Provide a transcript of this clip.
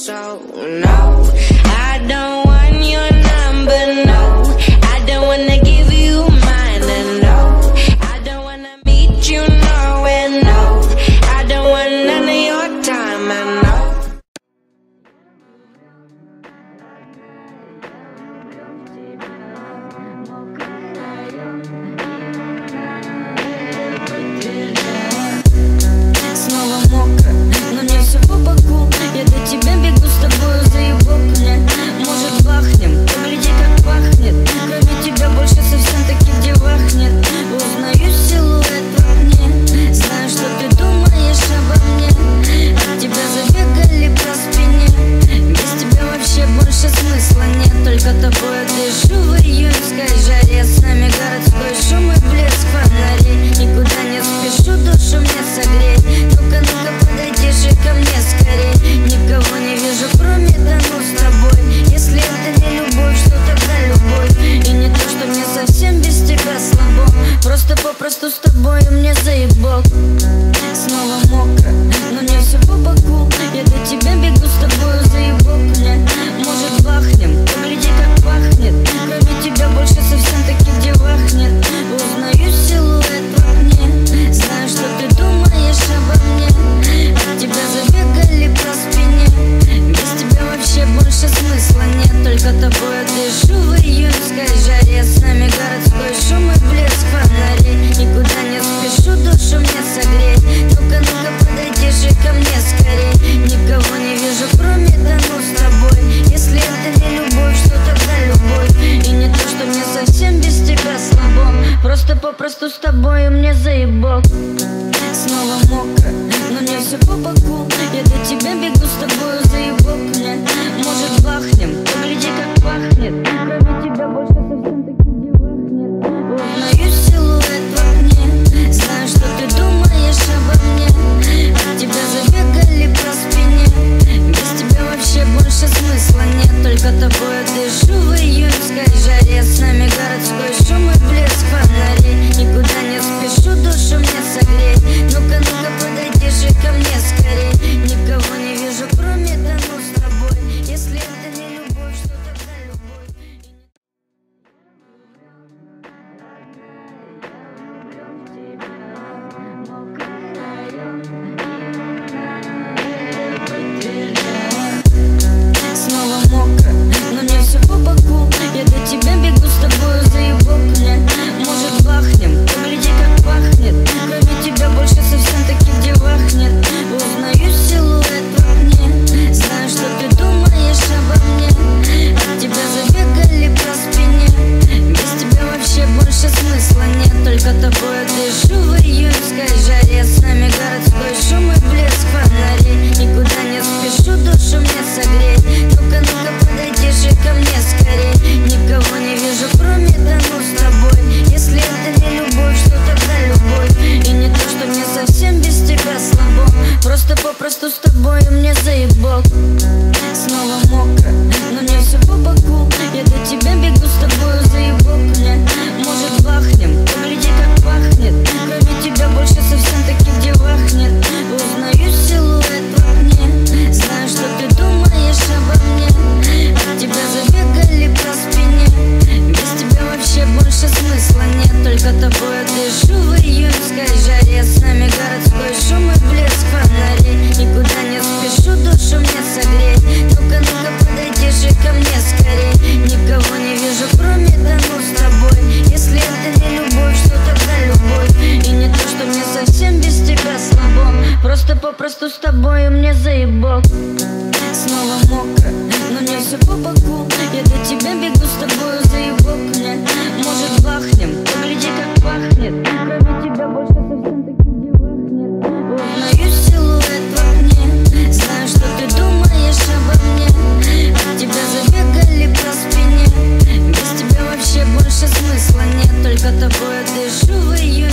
so no, I don't. мне заебок Снова мокро, но мне все по боку Я до тебя бегу с тобой. за тобой дышу в июньской жаре? С нами городской шум и блеск фонарей. Никуда не спешу, душу мне согреть. Только нужно ну-ка, подойди же ко мне скорей. Никого не вижу, кроме Дану с тобой. Если это не любовь, что тогда любовь? И не то, что мне совсем без тебя слабо. Просто попросту с тобой мне заебок. Просто попросту с тобой мне заебок. Снова мокро, но не все по боку. Я до тебя бегу с тобою заебок мне Может бахнем, погляди как пахнет. Кроме тебя больше совсем таких девах нет. Узнаю силуэт в окне Знаю, что ты думаешь обо мне. От тебя забегали по спине. Без тебя вообще больше смысла нет. Только тобой дышу в июне.